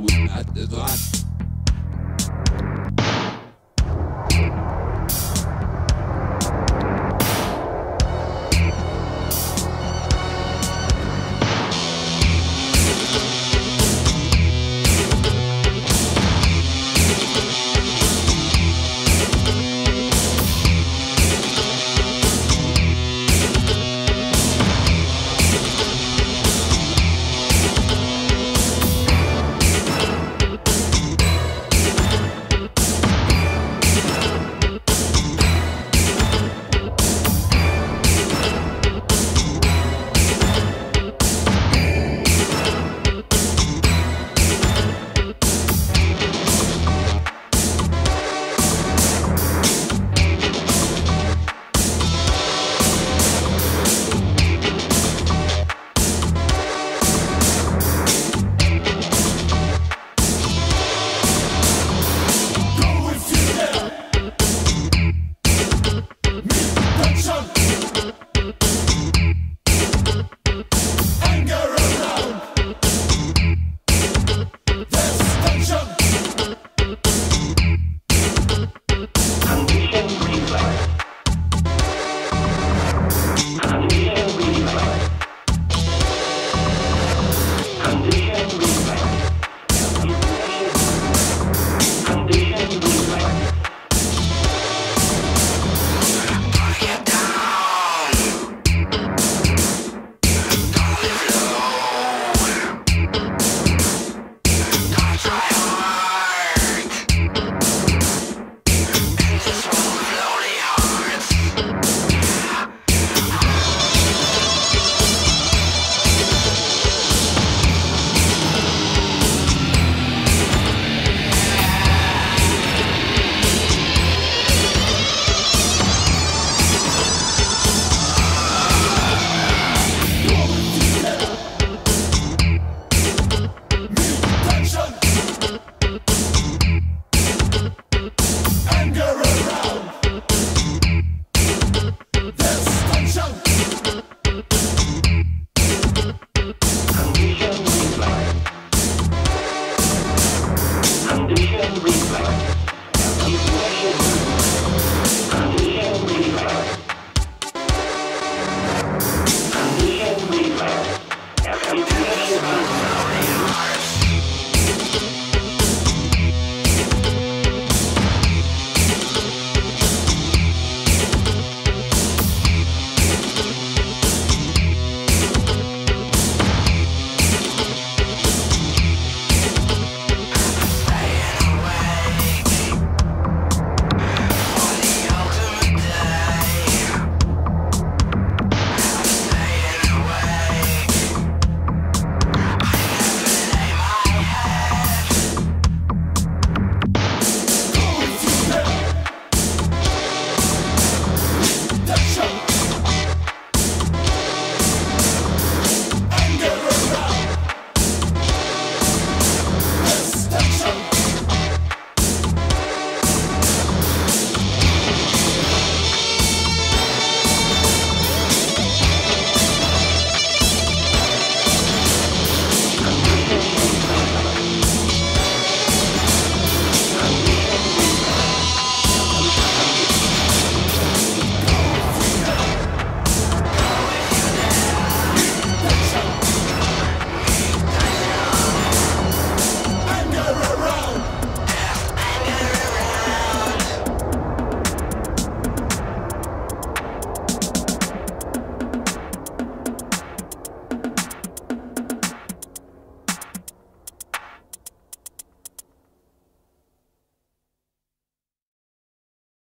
We not, that's hot. reflex.